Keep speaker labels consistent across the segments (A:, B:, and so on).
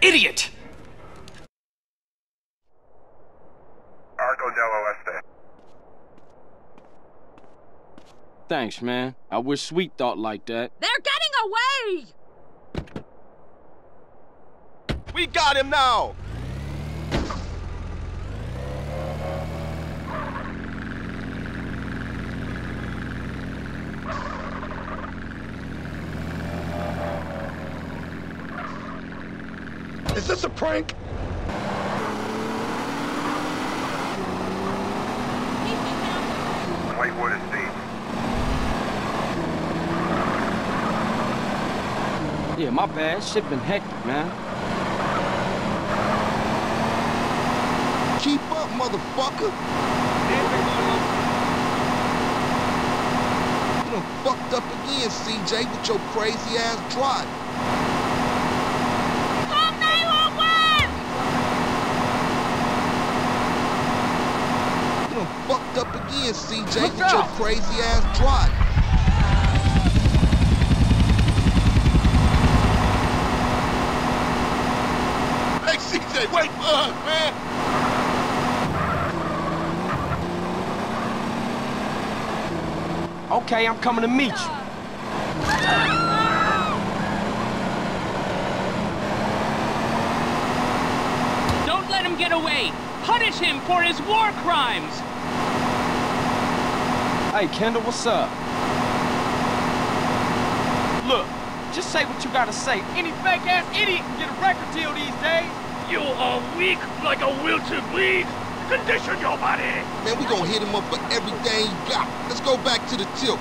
A: Idiot!
B: Arco del Oeste.
C: Thanks, man. I wish Sweet thought like that.
D: They're getting away!
E: We got him now!
F: Is this a prank?
B: Whitewood Estates.
C: Yeah, my bad. Shit been hectic, man.
E: Keep up, motherfucker! You done fucked up again, CJ, with your crazy ass drive.
D: Call 911!
E: You done fucked up again, CJ,
C: Look
E: with your crazy ass drive.
F: Hey, CJ, wait for us, man!
C: Okay, I'm coming to meet you.
G: Don't let him get away! Punish him for his war crimes!
C: Hey, Kendl, what's up? Look, just say what you gotta say. Any fake-ass idiot can get a record deal these days.
F: You are weak like a will to bleed. Condition your body.
E: Man, we gonna hit him up for everything you got. Let's go back to the tilt.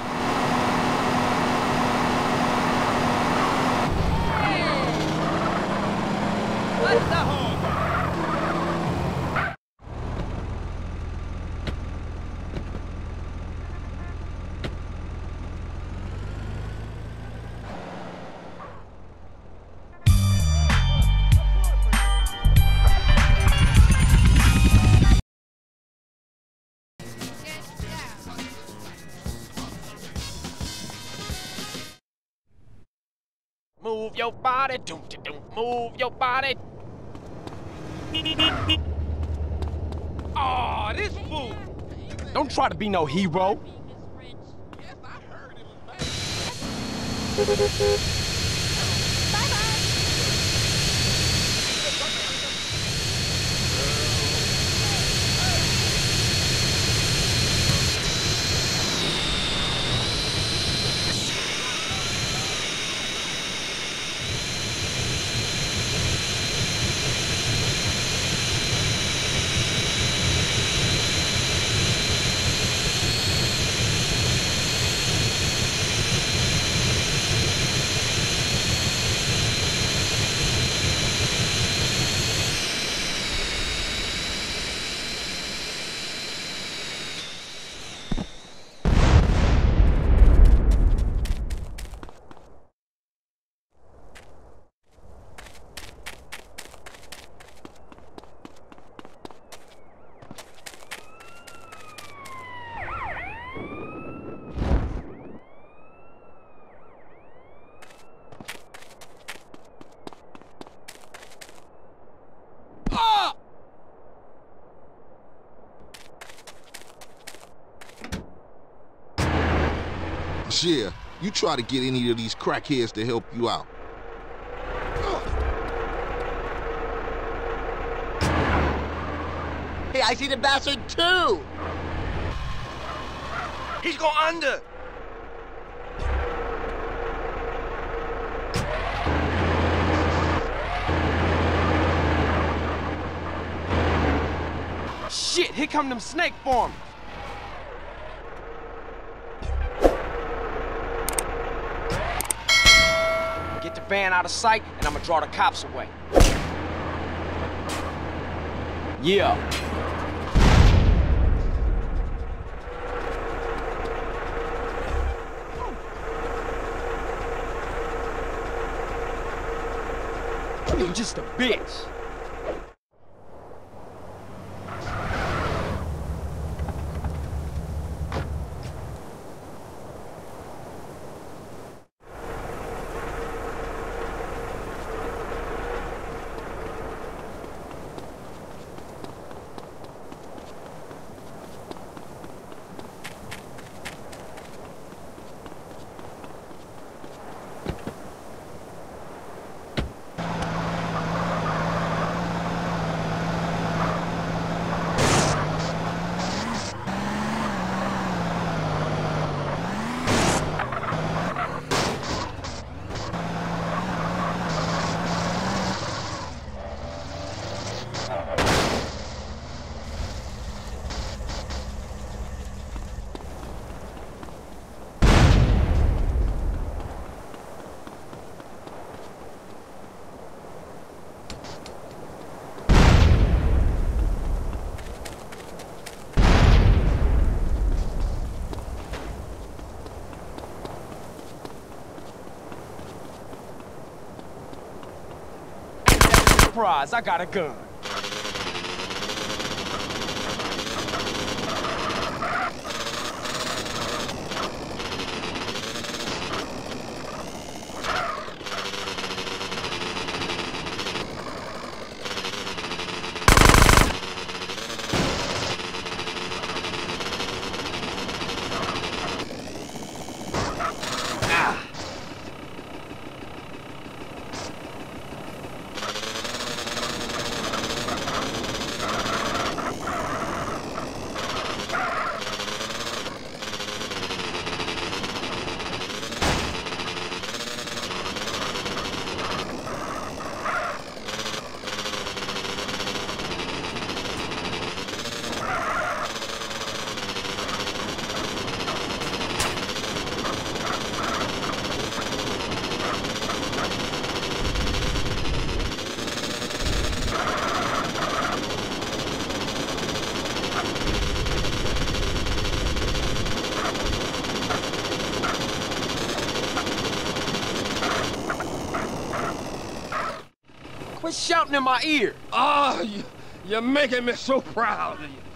C: Move your body, doom, doom, doom. Move your body.
F: Aw, this fool.
C: Don't try to be no hero.
E: Yeah, you try to get any of these crackheads to help you out.
H: Hey, I see the bastard too!
F: He's going under.
C: Shit, here come them snake farmers. Van out of sight, and I'ma draw the cops away. Yeah. You're just a bitch. Surprise. I got a gun. Quit shouting in my ear.
F: Ah, you, you're making me so proud of you.